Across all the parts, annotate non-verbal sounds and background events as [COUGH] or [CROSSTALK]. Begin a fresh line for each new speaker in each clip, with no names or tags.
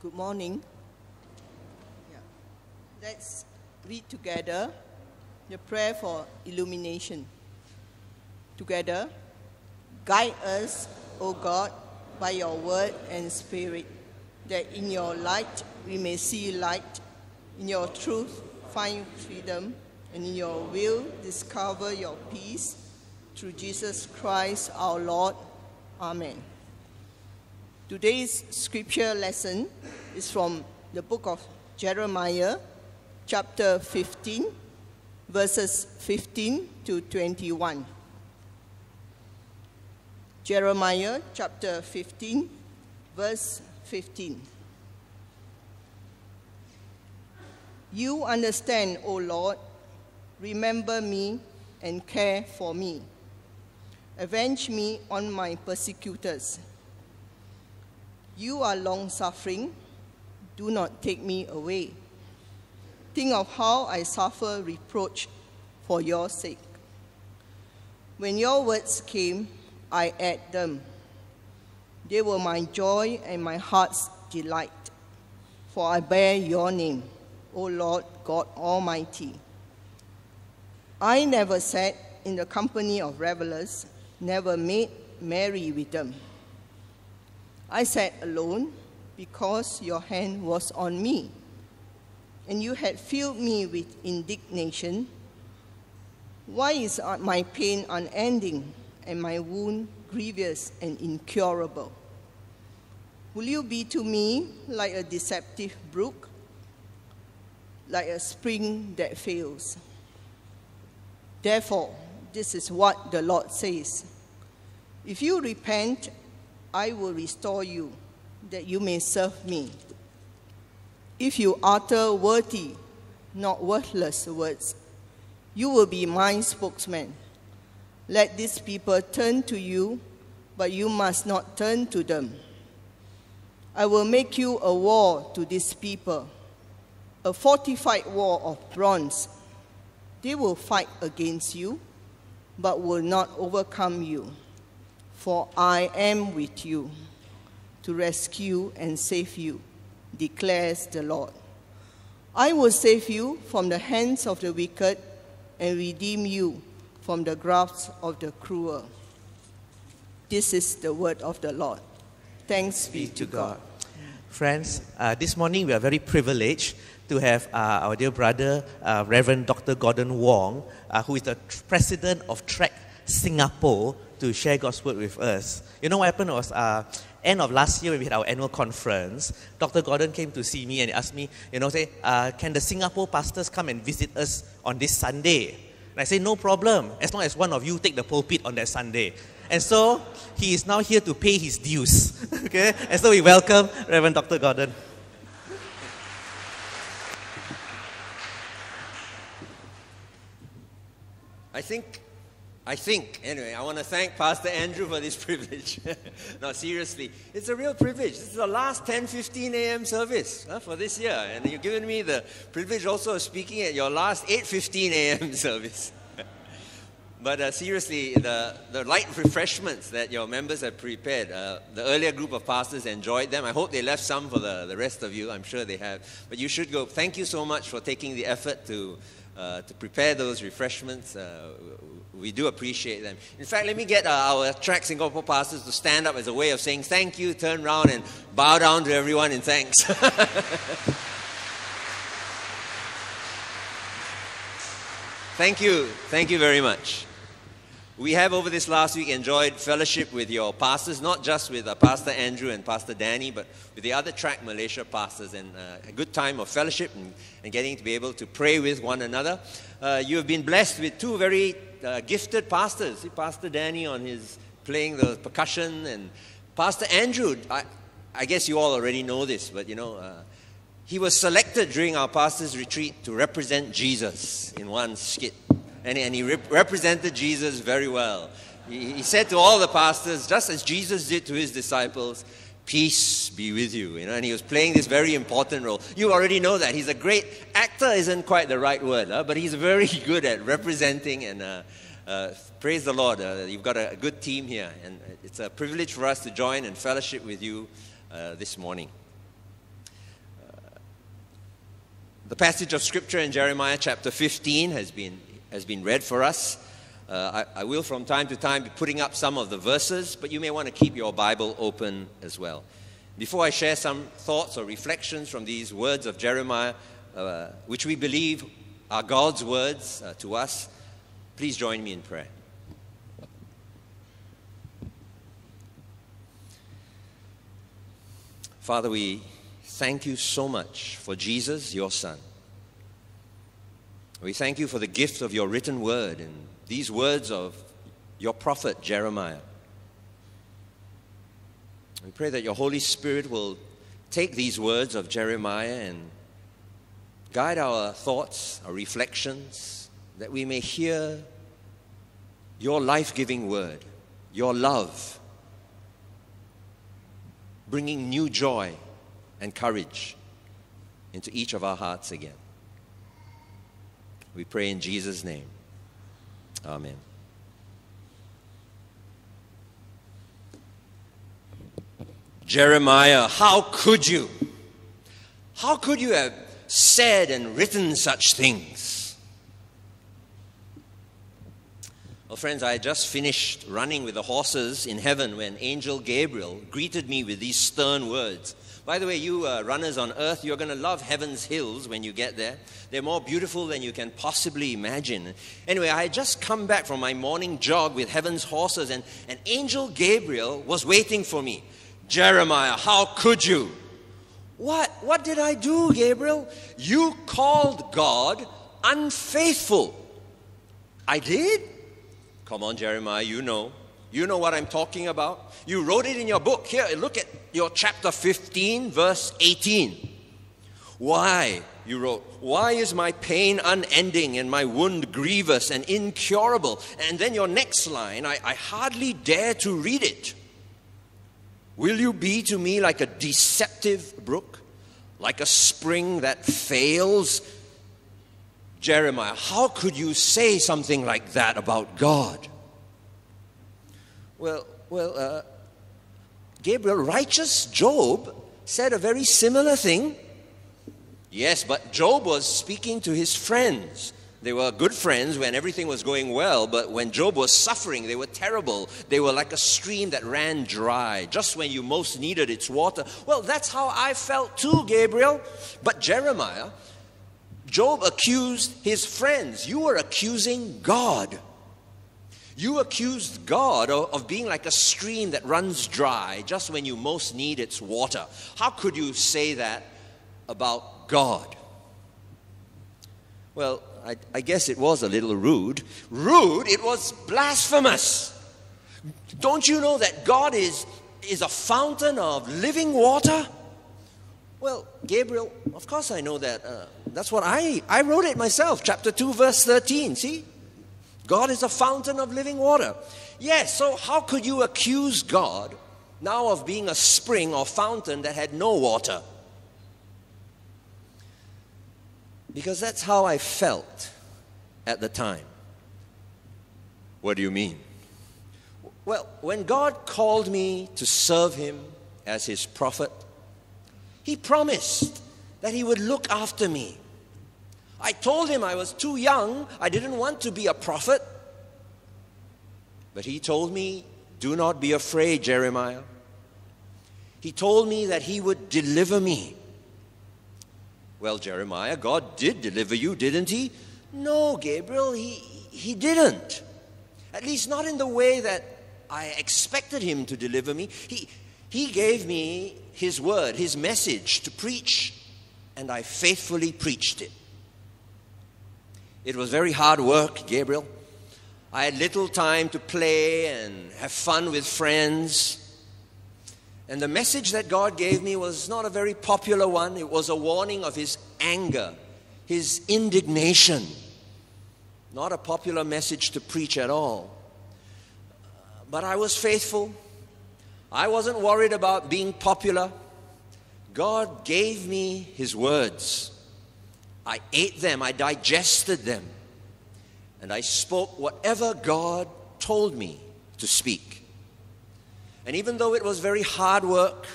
Good morning. Yeah. Let's read together the prayer for illumination. Together, guide us, O God, by your word and spirit, that in your light we may see light, in your truth find freedom, and in your will discover your peace. Through Jesus Christ our Lord. Amen. Today's scripture lesson is from the book of Jeremiah, chapter 15, verses 15 to 21. Jeremiah chapter 15, verse 15. You understand, O Lord, remember me and care for me. Avenge me on my persecutors you are long suffering. Do not take me away. Think of how I suffer reproach for your sake. When your words came, I ate them. They were my joy and my heart's delight. For I bear your name, O Lord God Almighty. I never sat in the company of revelers, never made merry with them. I sat alone because your hand was on me, and you had filled me with indignation. Why is uh, my pain unending and my wound grievous and incurable? Will you be to me like a deceptive brook, like a spring that fails? Therefore, this is what the Lord says If you repent I will restore you, that you may serve me. If you utter worthy, not worthless words, you will be my spokesman. Let these people turn to you, but you must not turn to them. I will make you a wall to these people, a fortified wall of bronze. They will fight against you, but will not overcome you for I am with you to rescue and save you, declares the Lord. I will save you from the hands of the wicked and redeem you from the grasp of the cruel. This is the word of the Lord. Thanks be to God.
Friends, uh, this morning we are very privileged to have uh, our dear brother, uh, Reverend Dr. Gordon Wong, uh, who is the president of TRAC Singapore, to share God's word with us. You know what happened was uh, end of last year when we had our annual conference, Dr. Gordon came to see me and asked me, you know, say, uh, can the Singapore pastors come and visit us on this Sunday? And I say, no problem, as long as one of you take the pulpit on that Sunday. And so he is now here to pay his dues. [LAUGHS] okay? And so we welcome Reverend Dr. Gordon.
I think I think, anyway, I want to thank Pastor Andrew for this [LAUGHS] privilege. [LAUGHS] no, seriously, it's a real privilege. This is the last 10 15 a.m. service huh, for this year, and you've given me the privilege also of speaking at your last 8 15 a.m. [LAUGHS] service. but uh, seriously, the, the light refreshments that your members have prepared, uh, the earlier group of pastors enjoyed them. I hope they left some for the, the rest of you. I'm sure they have. But you should go. Thank you so much for taking the effort to uh, to prepare those refreshments. Uh, we do appreciate them. In fact, let me get uh, our TRAC Singapore pastors to stand up as a way of saying thank you, turn around and bow down to everyone in thanks. [LAUGHS] thank you. Thank you very much. We have over this last week enjoyed fellowship with your pastors, not just with uh, Pastor Andrew and Pastor Danny, but with the other TRAC Malaysia pastors, and uh, a good time of fellowship and, and, getting to be able to pray with one another. Uh, you have been blessed with two very uh, gifted pastors. See, Pastor Danny on his playing the percussion, and Pastor Andrew. I, I guess you all already know this, but you know, uh, he was selected during our pastors' retreat to represent Jesus in one skit and, and he rep- represented Jesus very well. He, he said to all the pastors, just as Jesus did to his disciples, peace be with you. You know, and he was playing this very important role. You already know that. He's a great actor, isn't quite the right word, huh? but he's very [LAUGHS] good at representing and uh, uh, praise the Lord. Uh, you've got a, a, good team here, and it's a privilege for us to join and fellowship with you uh, this morning. The passage of scripture in Jeremiah chapter 15 has been, has been read for us. Uh, I, I will from time to time be putting up some of the verses, but you may want to keep your Bible open as well. Before I share some thoughts or reflections from these words of Jeremiah, uh, which we believe are God's words uh, to us, please join me in prayer. Father, we thank you so much for Jesus, your Son. We thank you for the gift of your written word and these words of your prophet Jeremiah. We pray that your Holy Spirit will take these words of Jeremiah and guide our thoughts, our reflections, that we may hear your life giving word, your love bringing new joy and courage into each of our hearts again. We pray in Jesus' name. Amen. Jeremiah, how could you? How could you have said and written such things? Well, friends, I just finished running with the horses in heaven when Angel Gabriel greeted me with these stern words. By the way, you uh, runners on earth, you're going to love heaven's hills when you get there. They're more beautiful than you can possibly imagine. Anyway, I had just come back from my morning jog with heaven's horses, and, and Angel Gabriel was waiting for me. Jeremiah, how could you? What? What did I do, Gabriel? You called God unfaithful. I did? Come on, Jeremiah, you know. You know what I'm talking about. You wrote it in your book. Here, look at your chapter 15, verse 18. Why, you wrote, why is my pain unending and my wound grievous and incurable? And then your next line, I, I hardly dare to read it. Will you be to me like a deceptive brook, like a spring that fails Jeremiah, how could you say something like that about God? Well, well, uh, Gabriel, righteous Job said a very similar thing. Yes, but Job was speaking to his friends. They were good friends when everything was going well, but when Job was suffering, they were terrible. They were like a stream that ran dry just when you most needed its water. Well, that's how I felt too, Gabriel. But Jeremiah, Job accused his friends. You were accusing God. You accused God of, being like a stream that runs dry just when you most need its water. How could you say that about God? Well, I, I guess it was a little rude. Rude, it was blasphemous. Don't you know that God is, is a fountain of living water? Well, Gabriel, of course I know that. Uh, that's what I, I wrote it myself, chapter 2, verse 13. See? God is a fountain of living water. Yes, so how could you accuse God now of being a spring or fountain that had no water? Because that's how I felt at the time. What do you mean? Well, when God called me to serve Him as His prophet, he promised that He would look after me. I told him I was too young, I didn't want to be a prophet. But he told me, Do not be afraid, Jeremiah. He told me that he would deliver me. Well, Jeremiah, God did deliver you, didn't he? No, Gabriel, he, he didn't. At least not in the way that I expected him to deliver me. He, he gave me His word, His message to preach, and I faithfully preached it. It was very hard work, Gabriel. I had little time to play and have fun with friends. And the message that God gave me was not a very popular one. It was a warning of His anger, His indignation. Not a popular message to preach at all. But I was faithful. I wasn't worried about being popular. God gave me His words. I ate them, I digested them, and I spoke whatever God told me to speak. And even though it was very hard work,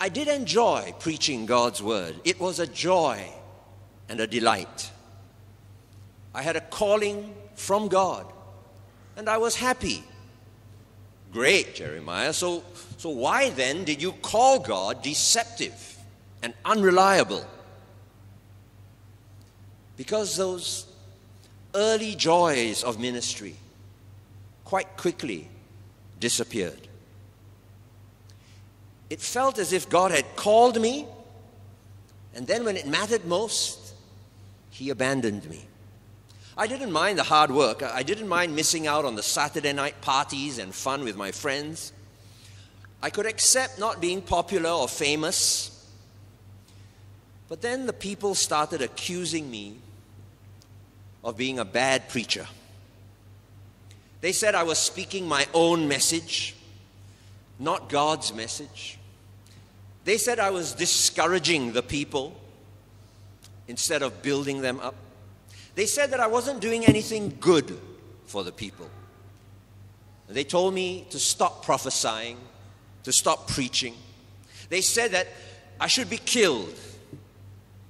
I did enjoy preaching God's word. It was a joy and a delight. I had a calling from God, and I was happy. Great, Jeremiah. So, so why then did you call God deceptive and unreliable? Because those early joys of ministry quite quickly disappeared. It felt as if God had called me, and then when it mattered most, He abandoned me. I didn't mind the hard work. I didn't mind missing out on the Saturday night parties and fun with my friends. I could accept not being popular or famous. But then the people started accusing me of being a bad preacher. They said I was speaking my own message, not God's message. They said I was discouraging the people instead of building them up. They said that I wasn't doing anything good for the people. They told me to stop prophesying, to stop preaching. They said that I should be killed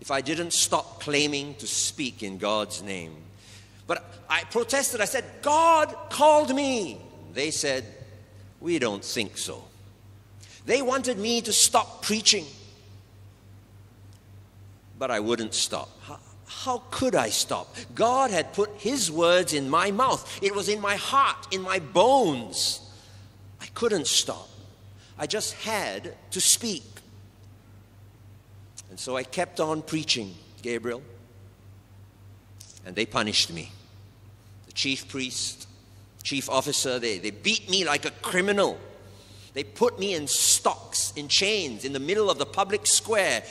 if I didn't stop claiming to speak in God's name. But I protested. I said, God called me. They said, We don't think so. They wanted me to stop preaching, but I wouldn't stop. How, how, could I stop? God had put His words in my mouth, it was in my heart, in my bones. I couldn't stop. I just had to speak. And so I kept on preaching, Gabriel, and they punished me chief priest, chief officer. They, they beat me like a criminal. They put me in stocks, in chains, in the middle of the public square.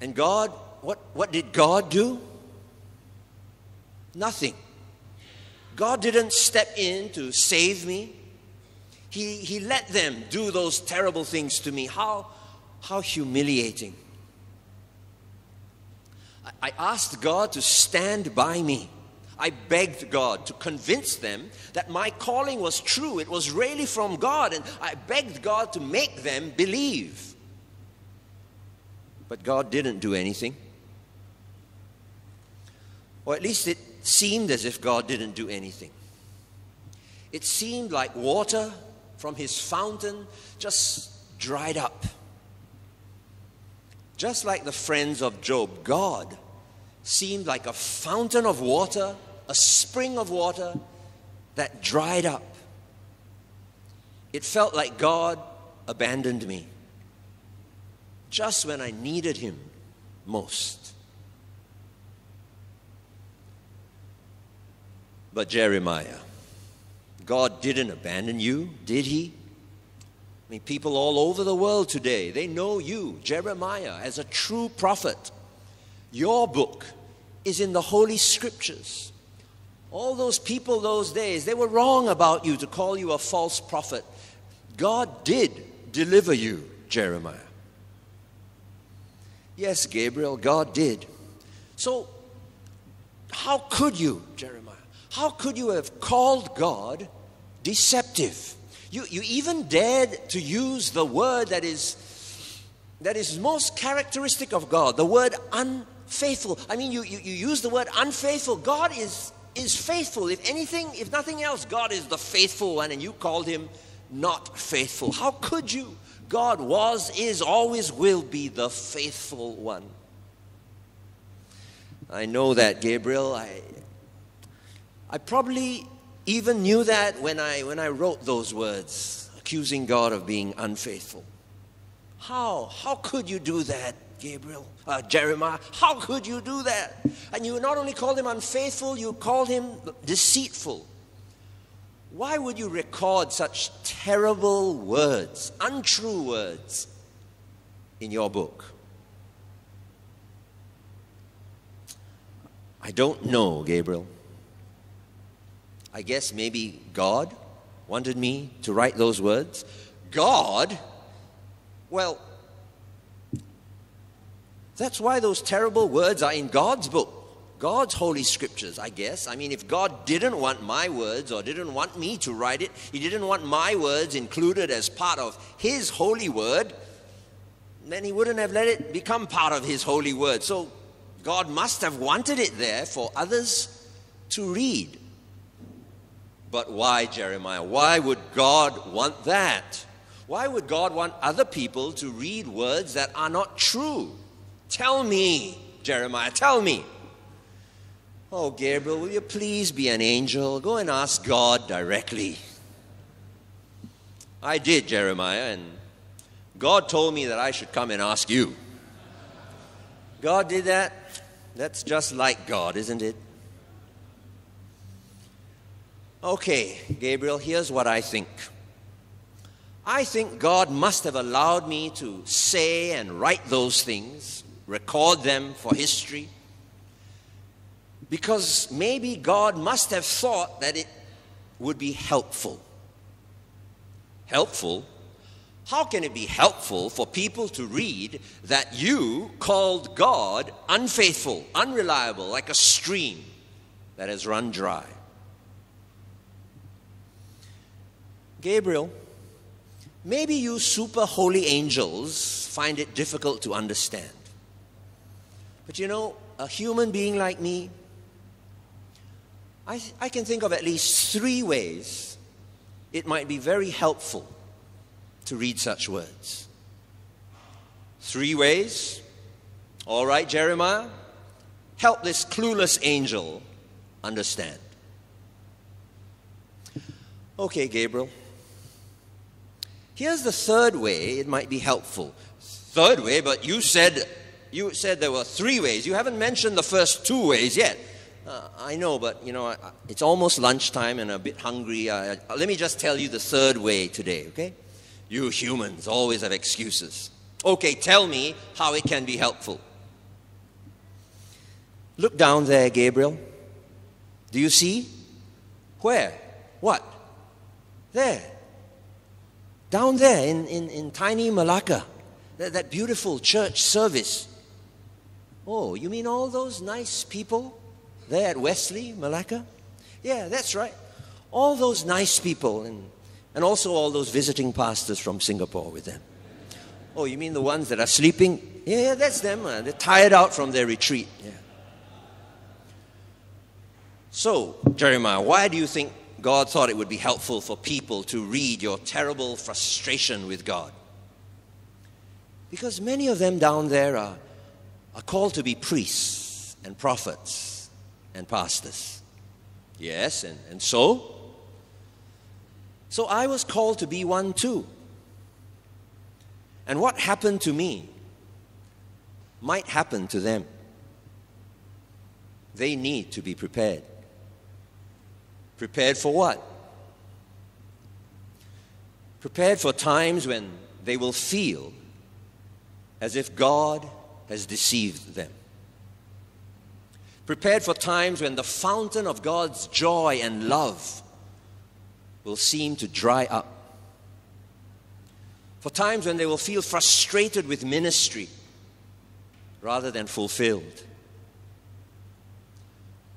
And God, what, what did God do? Nothing. God didn't step in to save me. He, he let them do those terrible things to me. How, how humiliating. I, I asked God to stand by me. I begged God to convince them that my calling was true. It was really from God. And I begged God to make them believe. But God didn't do anything. Or at least it seemed as if God didn't do anything. It seemed like water from his fountain just dried up. Just like the friends of Job, God seemed like a fountain of water a spring of water that dried up. It felt like God abandoned me just when I needed Him most. But Jeremiah, God didn't abandon you, did He? I mean, people all over the world today, they know you, Jeremiah, as a true prophet. Your book is in the Holy Scriptures. All those people those days, they were wrong about you to call you a false prophet. God did deliver you, Jeremiah. Yes, Gabriel, God did. So, how could you, Jeremiah? How could you have called God deceptive? You, you even dared to use the word that is, that is most characteristic of God, the word unfaithful. I mean, you, you, you use the word unfaithful. God is is faithful. If anything, if nothing else, God is the faithful one, and you called him not faithful. How could you? God was, is, always will be the faithful one. I know that, Gabriel. I, I probably even knew that when I, when I wrote those words, accusing God of being unfaithful. How? How could you do that? Gabriel, uh, Jeremiah, how could you do that? And you not only called him unfaithful, you called him deceitful. Why would you record such terrible words, untrue words, in your book? I don't know, Gabriel. I guess maybe God wanted me to write those words. God? Well, that's why those terrible words are in God's book, God's holy scriptures, I guess. I mean, if God didn't want my words or didn't want me to write it, He didn't want my words included as part of His holy word, then He wouldn't have let it become part of His holy word. So God must have wanted it there for others to read. But why, Jeremiah? Why would God want that? Why would God want other people to read words that are not true? Tell me, Jeremiah, tell me. Oh, Gabriel, will you please be an angel? Go and ask God directly. I did, Jeremiah, and God told me that I should come and ask you. God did that. That's just like God, isn't it? Okay, Gabriel, here's what I think. I think God must have allowed me to say and write those things, record them for history, because maybe God must have thought that it would be helpful. Helpful? How can it be helpful for people to read that you called God unfaithful, unreliable, like a stream that has run dry? Gabriel, maybe you super holy angels find it difficult to understand. But you know, a human being like me, I, I can think of at least three ways it might be very helpful to read such words. Three ways. All right, Jeremiah, help this clueless angel understand. Okay, Gabriel. Here's the third way it might be helpful. Third way, but you said you said there were three ways. You haven't mentioned the first two ways yet. Uh, I know, but you know, it's almost lunchtime and a bit hungry. Uh, let me just tell you the third way today, okay? You humans always have excuses. Okay, tell me how it can be helpful. Look down there, Gabriel. Do you see? Where? What? There. Down there in, in, in tiny Malacca. That, that beautiful church service. Oh, you mean all those nice people there at Wesley, Malacca? Yeah, that's right. All those nice people, and, and also all those visiting pastors from Singapore with them. Oh, you mean the ones that are sleeping? Yeah, yeah that's them. Uh, they're tired out from their retreat. Yeah. So, Jeremiah, why do you think God thought it would be helpful for people to read your terrible frustration with God? Because many of them down there are, are called to be priests and prophets and pastors. Yes, and, and so? So I was called to be one too. And what happened to me might happen to them. They need to be prepared. Prepared for what? Prepared for times when they will feel as if God has deceived them prepared for times when the fountain of God's joy and love will seem to dry up. For times when they will feel frustrated with ministry rather than fulfilled.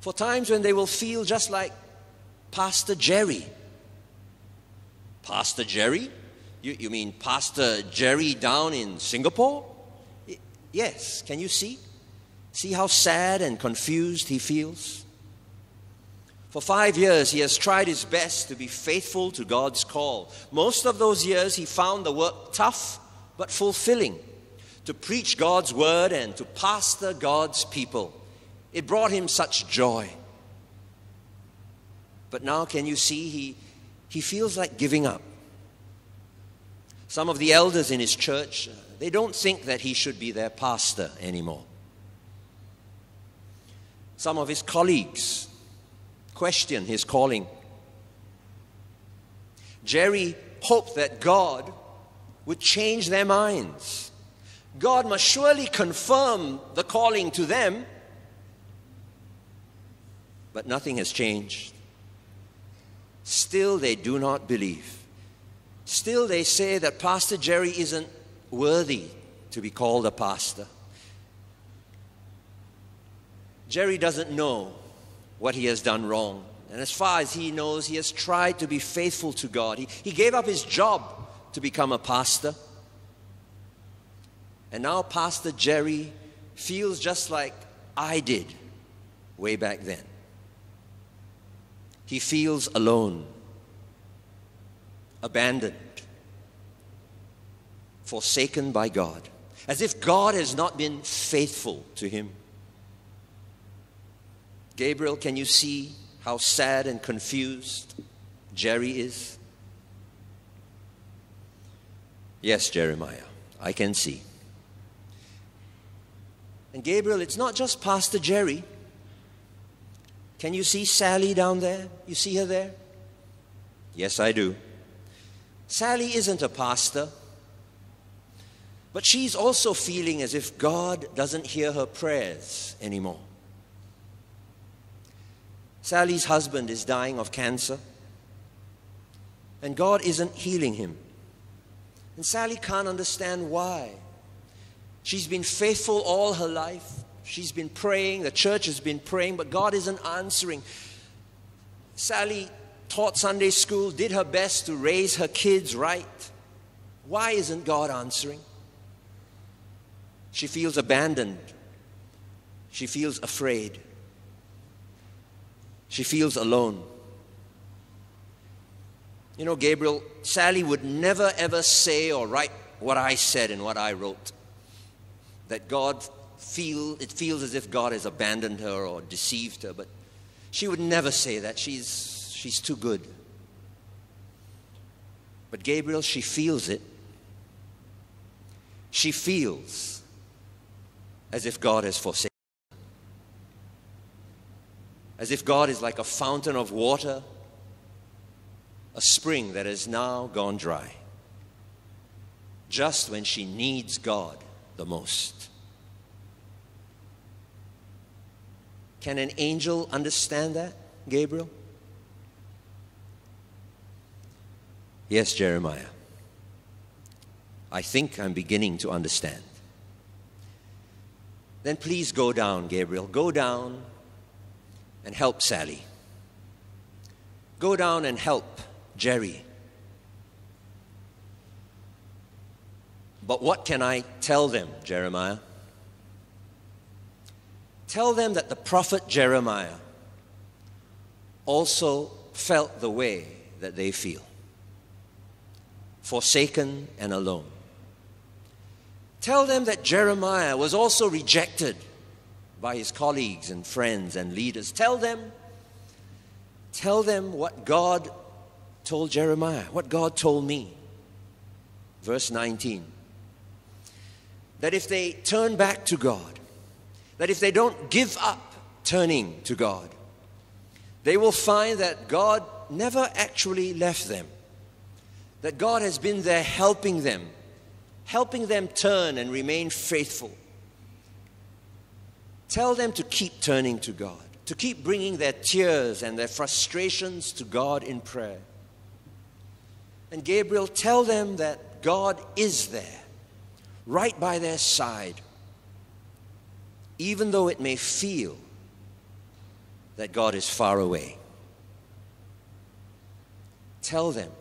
For times when they will feel just like Pastor Jerry. Pastor Jerry? You, you mean Pastor Jerry down in Singapore? Yes, can you see? See how sad and confused he feels? For five years, he has tried his best to be faithful to God's call. Most of those years, he found the work tough but fulfilling to preach God's word and to pastor God's people. It brought him such joy. But now, can you see, he, he feels like giving up. Some of the elders in his church, uh, they don't think that he should be their pastor anymore. Some of his colleagues question his calling. Jerry hoped that God would change their minds. God must surely confirm the calling to them, but nothing has changed. Still, they do not believe. Still, they say that Pastor Jerry isn't worthy to be called a pastor. Jerry doesn't know what he has done wrong. And as far as he knows, he has tried to be faithful to God. He, he gave up his job to become a pastor. And now Pastor Jerry feels just like I did way back then. He feels alone, abandoned, forsaken by God, as if God has not been faithful to him. Gabriel, can you see how sad and confused Jerry is? Yes, Jeremiah, I can see. And Gabriel, it's not just Pastor Jerry. Can you see Sally down there? You see her there? Yes, I do. Sally isn't a pastor, but she's also feeling as if God doesn't hear her prayers anymore. Sally's husband is dying of cancer, and God isn't healing him. And Sally can't understand why. She's been faithful all her life. She's been praying, the church has been praying, but God isn't answering. Sally taught Sunday school, did her best to raise her kids right. Why isn't God answering? She feels abandoned. She feels afraid. She feels alone. You know, Gabriel, Sally would never ever say or write what I said and what I wrote. That God feel it feels as if God has abandoned her or deceived her, but she would never say that. She's she's too good. But Gabriel, she feels it. She feels as if God has forsaken. her. As if God is like a fountain of water, a spring that has now gone dry. Just when she needs God the most. Can an angel understand that, Gabriel? Yes, Jeremiah. I think I'm beginning to understand. Then please go down, Gabriel. Go down and help Sally. Go down and help Jerry. But what can I tell them, Jeremiah? Tell them that the prophet Jeremiah also felt the way that they feel forsaken and alone. Tell them that Jeremiah was also rejected by his colleagues and friends and leaders. Tell them, tell them what God told Jeremiah, what God told me. Verse 19 that if they turn back to God, that if they don't give up turning to God, they will find that God never actually left them, that God has been there helping them helping them turn and remain faithful. Tell them to keep turning to God, to keep bringing their tears and their frustrations to God in prayer. And Gabriel, tell them that God is there, right by their side, even though it may feel that God is far away. Tell them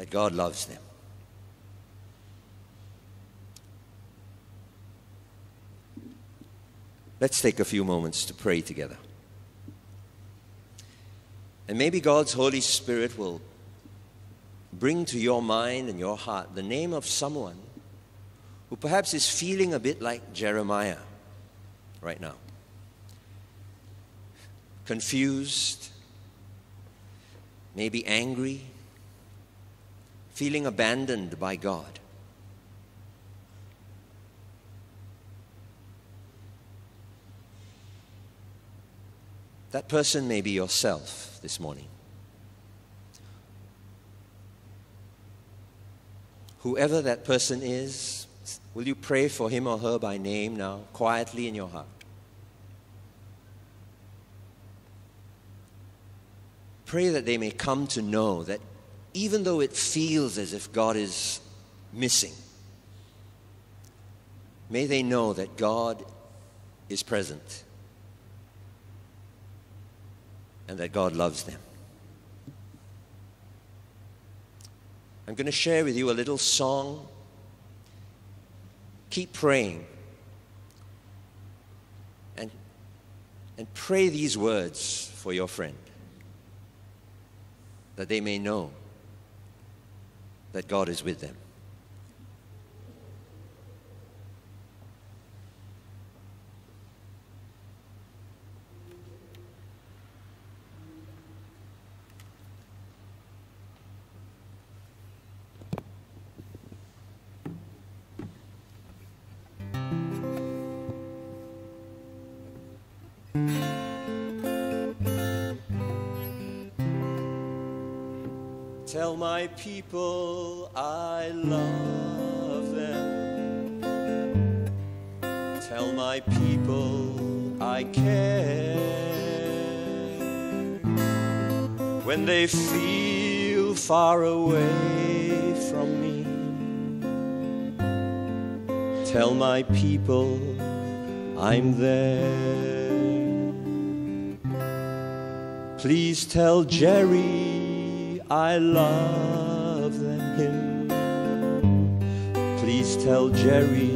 that God loves them. Let's take a few moments to pray together. And maybe God's Holy Spirit will bring to your mind and your heart the name of someone who perhaps is feeling a bit like Jeremiah right now. Confused, maybe angry, feeling abandoned by God. That person may be yourself this morning. Whoever that person is, will you pray for him or her by name now, quietly in your heart? Pray that they may come to know that even though it feels as if God is missing, may they know that God is present and that God loves them. I'm going to share with you a little song. Keep praying. And and pray these words for your friend that they may know that God is with them. Tell my people I love them. Tell my people I care. When they feel far away from me, tell my people I'm there. Please tell Jerry I love him. Please tell Jerry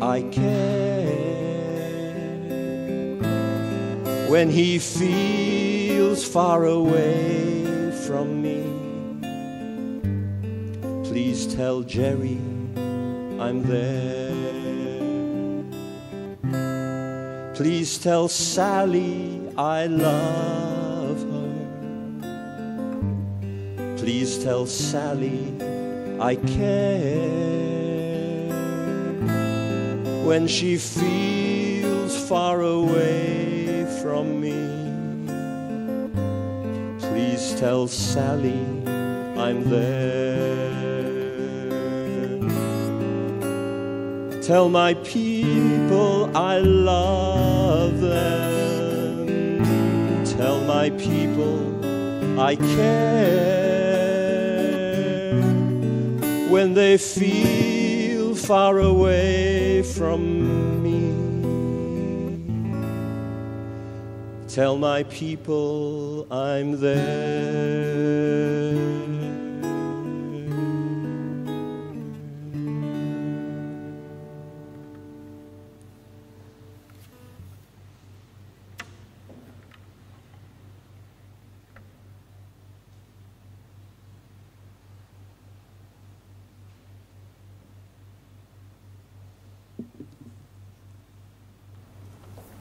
I care. When he feels far away from me, please tell Jerry I'm there. Please tell Sally I love Please tell Sally I care. When she feels far away from me, please tell Sally I'm there. Tell my people I love them. Tell my people I care. When they feel far away from me, tell my people I'm there.